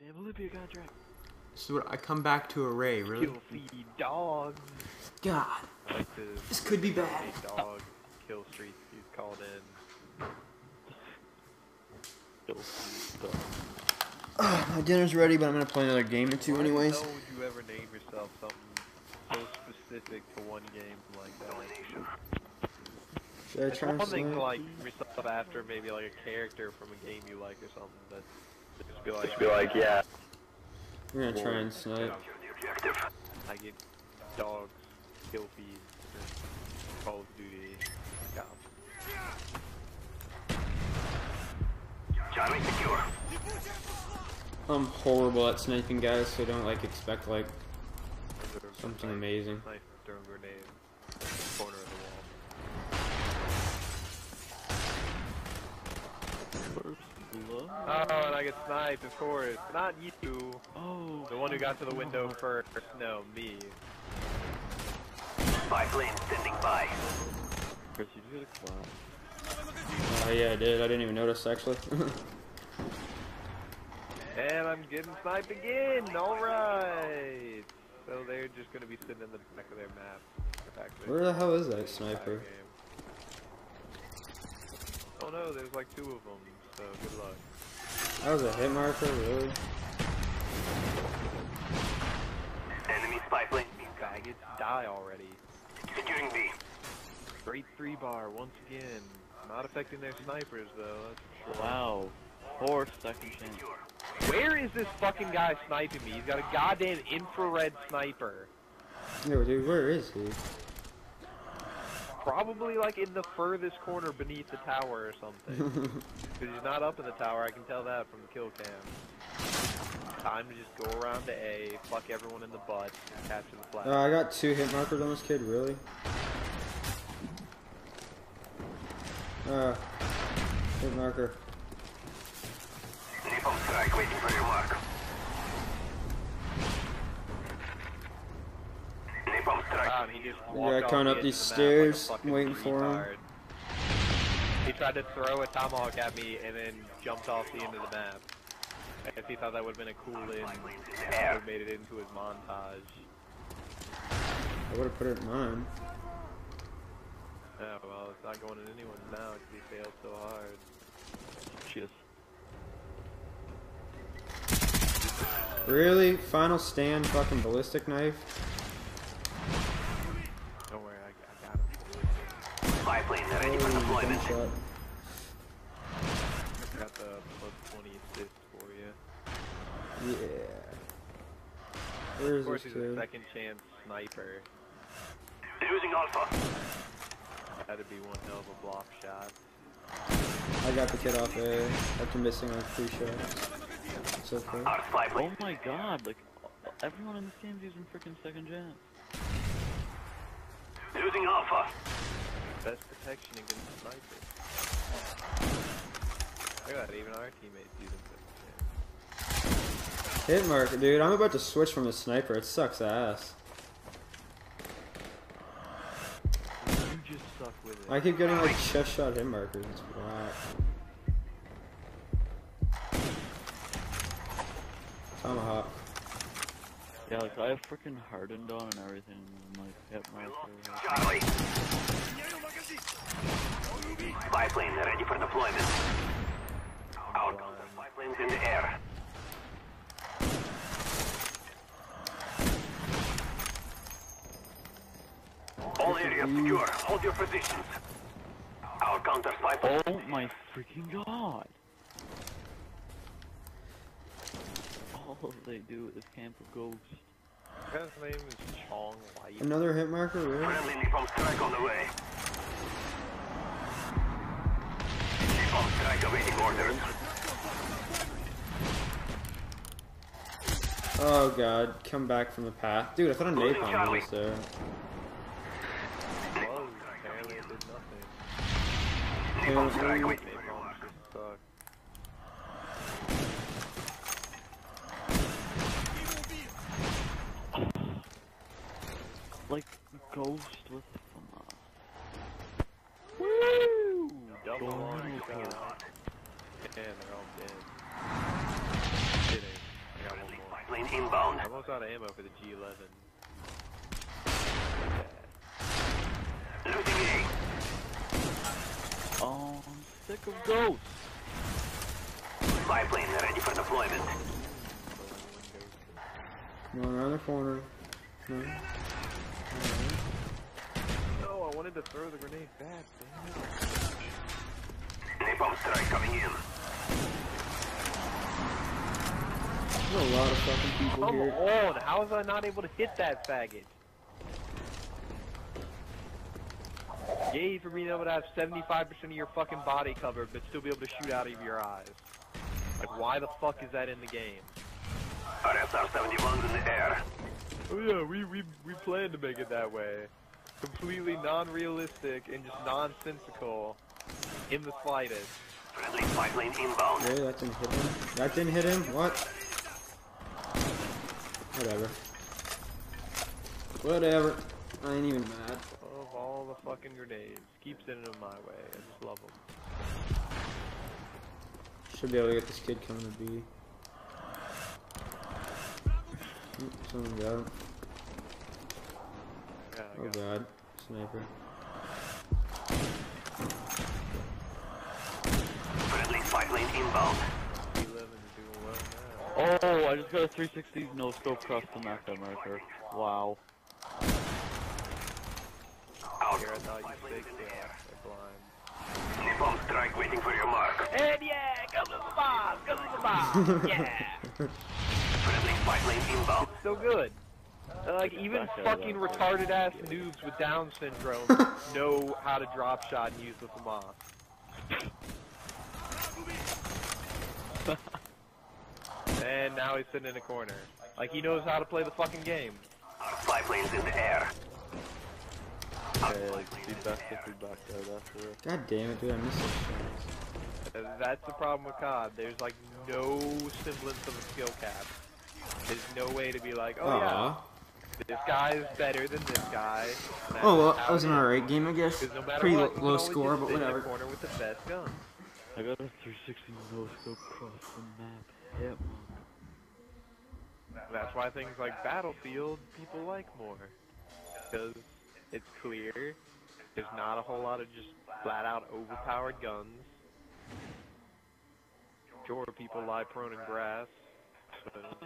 Goddamn Olympia contract. This is what I come back to array, really? Kill feed dogs. God. I like to This could be bad. dog kill streak he's called in. Kill feed dogs. My dinner's ready, but I'm gonna play another game or two Why anyways. the would you ever name yourself something so specific to one game like that? Should I try and one thing to snipe? like yourself after maybe like a character from a game you like or something, but just be like, just be like, yeah, We're gonna try and snipe. I get dogs, kill feed, Call of Duty. Yeah. Charlie secure. I'm horrible at sniping guys, so don't like expect like something amazing. Snipe throwing grenade. Corner of the wall. Oh, and I get sniped, of course. Not you. Oh, The one who got to the window first. No, me. Spy plane standing by. Chris, you just got a clap. Oh yeah, I did. I didn't even notice actually. And I'm getting sniped again. Alright. So they're just gonna be sitting in the back of their map. The back Where the hell is that sniper? Oh no, there's like two of them. So good luck. That was a hit marker, really? Enemy spy plane. Faggots, die already. Securing B. Great three bar once again. Not affecting their snipers though. That's sure. Wow. Fourth second chance. Where is this fucking guy sniping me? He's got a goddamn infrared sniper. Yo, dude, where is he? Probably like in the furthest corner beneath the tower or something. Because he's not up in the tower, I can tell that from the kill cam. Time to just go around to A, fuck everyone in the butt, and capture the flag. Uh, I got two hit markers on this kid, really? Uh, hit marker. Napalm strike waiting for your mark. Napalm strike. Wow, and he just Yeah, walked off coming up these of the map like stairs, waiting for him. He tried to throw a tomahawk at me and then jumped off the end of the map. If he thought that would have been a cool in, I would have made it into his montage. I would have put it in mine. Yeah, well, it's not going in anyone's now because he failed so hard. Cheers. Really? Final stand fucking ballistic knife? Him. Spy plane ready for Holy deployment. Got the plus 20 assist for you. Yeah. Where Of course, this he's a second chance sniper. Losing Alpha. That'd be one hell of a block shot. I got the kid off A after missing like three shots. It's okay. Oh my god, like, everyone in this game's using freaking second chance. Losing Alpha. Best protection against snipers. Look at that, even our teammates using second chance. Hit marker, dude. I'm about to switch from a sniper. It sucks ass. You just suck with it. I keep getting like chest shot hit markers. It's whack. Tomahawk. Yeah, like, I have freaking hardened on and everything, and like, hit marker. Charlie. Spy plane ready for deployment. Our counter spy planes in the air. All areas secure. Hold your positions. Our counter spy plane. Oh my freaking god! All they do is camp a ghost. This guy's name is Chong Light. Another hit marker, really? Friendly napalm strike on the way. Napalm awaiting orders. Oh god, come back from the path. Dude, I thought a napalm was there. Whoa, apparently it did nothing. Napalm strike Yeah, waiting for your Napalm mark. just suck. Like, ghost with FAMAS. Woo! Double Go on on, shot. go. And they're all dead. Kidding. got one more. Plane inbound. I'm almost out of ammo for the G11. Losing A. Oh, I'm sick of ghosts. Spy plane ready for deployment. Going around the corner. No. No, I wanted to throw the grenade back. damn it. Napalm strike coming in. There's a lot of fucking people Come here. on, how was I not able to hit that faggot? Yay for being able to have 75% of your fucking body covered, but still be able to shoot out of your eyes. Like, why the fuck is that in the game? RSR-71's in the air. Oh yeah, we, we, we planned to make it that way. Completely non-realistic and just nonsensical in the slightest. Friendly spy plane inbound. Okay, that didn't hit him. That didn't hit him? What? Whatever. Whatever. I ain't even mad. Of all the fucking grenades. Keep sending them my way. I just love them. Should be able to get this kid coming to B. Oop, Someone got him. Yeah, Oh got god. Sniper. Friendly spy plane inbound. G11 is doing well now. Oh, I just got a 360 no scope across the map that marker. Wow. Out. Here, I thought you Spy plane's fixed in it. the air. They're blind. Napalm strike waiting for your mark. And yeah, come to the bomb, come to the bomb. yeah. Friendly spy plane inbound. So good. Uh, Like even Back out of fucking retarded ass noobs with Down syndrome know how to drop shot and use the FAMAS. and now he's sitting in a corner. Like he knows how to play the fucking game. Our spy plane's in the air. Okay, like, be best if we backed out after it. God damn it, dude, I missed this shot. Uh, That's the problem with COD. There's like no semblance of a skill cap. There's no way to be like, oh yeah, this guy is better than this guy. that's Oh well, how that was it an is. alright game, I guess. no Pretty what, lo- you can low score, just but sit in the whatever. I got a 360 no scope across the map. Hit That's why things like Battlefield people like more. Because it's clear. There's not a whole lot of just flat out overpowered guns. Sure, people lie prone in grass. But